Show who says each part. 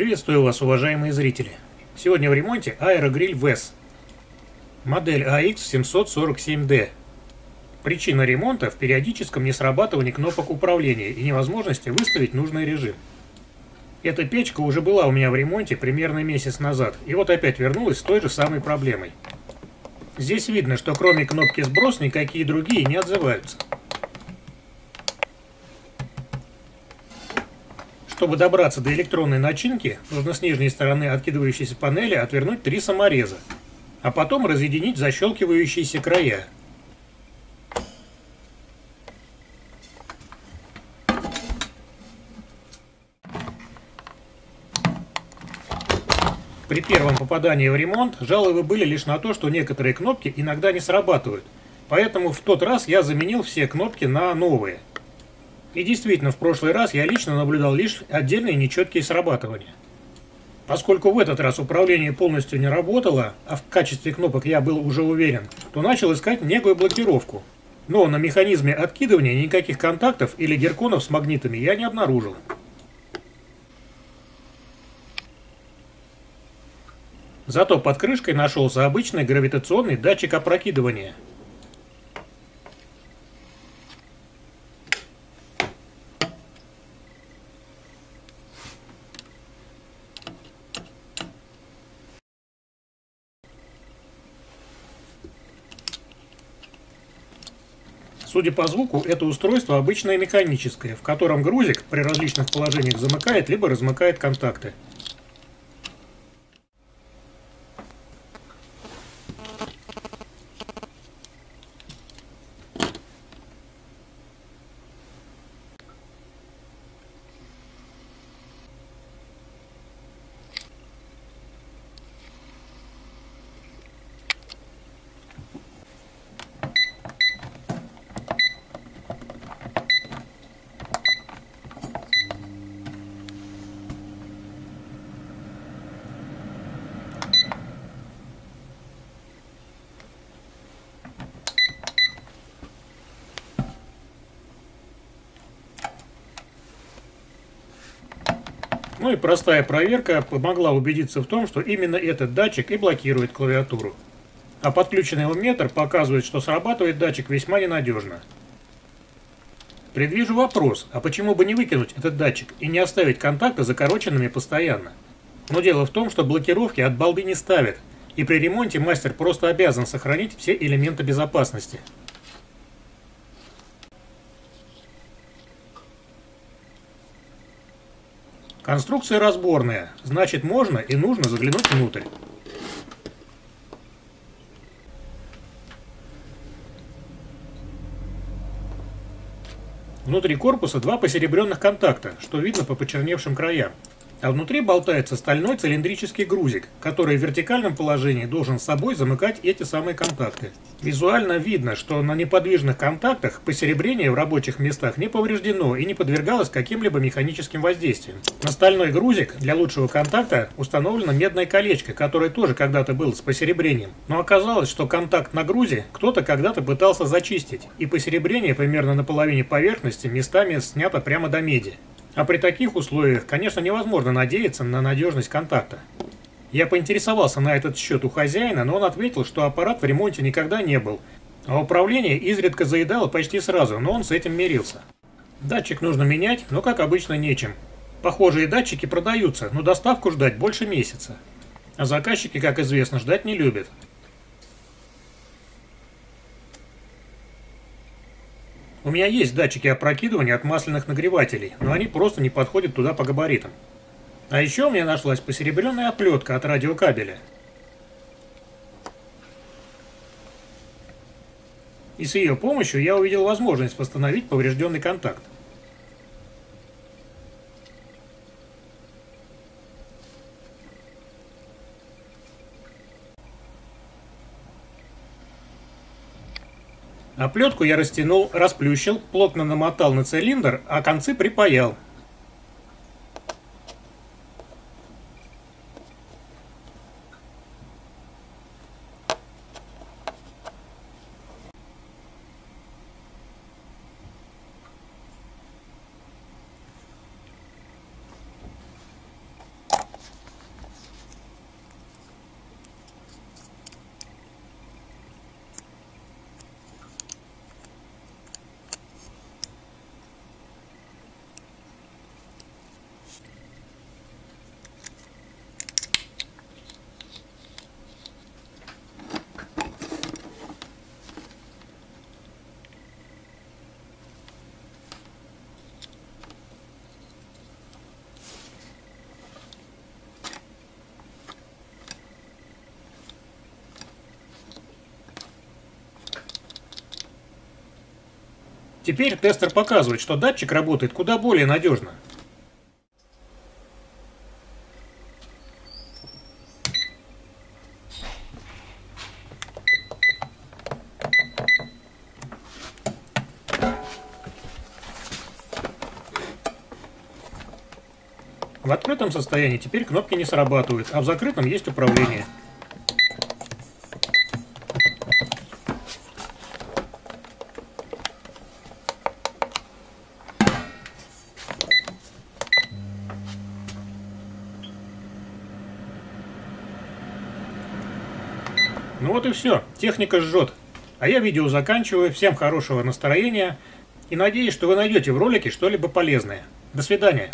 Speaker 1: Приветствую вас, уважаемые зрители. Сегодня в ремонте аэрогриль VES. Модель AX747D. Причина ремонта в периодическом несрабатывании кнопок управления и невозможности выставить нужный режим. Эта печка уже была у меня в ремонте примерно месяц назад, и вот опять вернулась с той же самой проблемой. Здесь видно, что кроме кнопки сброс никакие другие не отзываются. Чтобы добраться до электронной начинки, нужно с нижней стороны откидывающейся панели отвернуть три самореза, а потом разъединить защелкивающиеся края. При первом попадании в ремонт жалобы были лишь на то, что некоторые кнопки иногда не срабатывают, поэтому в тот раз я заменил все кнопки на новые – и действительно, в прошлый раз я лично наблюдал лишь отдельные нечеткие срабатывания. Поскольку в этот раз управление полностью не работало, а в качестве кнопок я был уже уверен, то начал искать некую блокировку. Но на механизме откидывания никаких контактов или герконов с магнитами я не обнаружил. Зато под крышкой нашелся обычный гравитационный датчик опрокидывания – Судя по звуку, это устройство обычное механическое, в котором грузик при различных положениях замыкает либо размыкает контакты. Ну и простая проверка помогла убедиться в том, что именно этот датчик и блокирует клавиатуру. А подключенный метр показывает, что срабатывает датчик весьма ненадежно. Предвижу вопрос, а почему бы не выкинуть этот датчик и не оставить контакты закороченными постоянно? Но дело в том, что блокировки от балды не ставят, и при ремонте мастер просто обязан сохранить все элементы безопасности. Конструкция разборная, значит можно и нужно заглянуть внутрь. Внутри корпуса два посеребренных контакта, что видно по почерневшим краям а внутри болтается стальной цилиндрический грузик, который в вертикальном положении должен с собой замыкать эти самые контакты. Визуально видно, что на неподвижных контактах посеребрение в рабочих местах не повреждено и не подвергалось каким-либо механическим воздействиям. На стальной грузик для лучшего контакта установлено медное колечко, которое тоже когда-то было с посеребрением. Но оказалось, что контакт на грузе кто-то когда-то пытался зачистить, и посеребрение примерно на половине поверхности местами снято прямо до меди. А при таких условиях, конечно, невозможно надеяться на надежность контакта. Я поинтересовался на этот счет у хозяина, но он ответил, что аппарат в ремонте никогда не был, а управление изредка заедало почти сразу, но он с этим мирился. Датчик нужно менять, но как обычно нечем. Похожие датчики продаются, но доставку ждать больше месяца. А заказчики, как известно, ждать не любят. У меня есть датчики опрокидывания от масляных нагревателей, но они просто не подходят туда по габаритам. А еще у меня нашлась посеребренная оплетка от радиокабеля. И с ее помощью я увидел возможность восстановить поврежденный контакт. Оплетку я растянул, расплющил, плотно намотал на цилиндр, а концы припаял. Теперь тестер показывает, что датчик работает куда более надежно. В открытом состоянии теперь кнопки не срабатывают, а в закрытом есть управление. Ну вот и все, техника жжет. А я видео заканчиваю, всем хорошего настроения и надеюсь, что вы найдете в ролике что-либо полезное. До свидания.